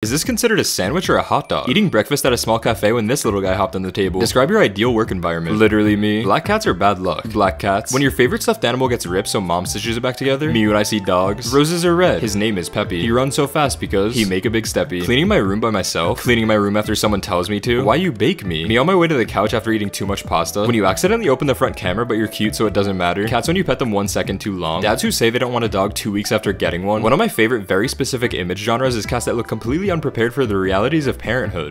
Is this considered a sandwich or a hot dog? Eating breakfast at a small cafe when this little guy hopped on the table. Describe your ideal work environment. Literally me. Black cats are bad luck. Black cats. When your favorite stuffed animal gets ripped so mom stitches it back together. Me when I see dogs. Roses are red. His name is Peppy. He runs so fast because he make a big steppy. Cleaning my room by myself. Cleaning my room after someone tells me to. Why you bake me? Me on my way to the couch after eating too much pasta. When you accidentally open the front camera but you're cute so it doesn't matter. Cats when you pet them one second too long. Dads who say they don't want a dog two weeks after getting one. One of my favorite very specific image genres is cats that look completely unprepared for the realities of parenthood.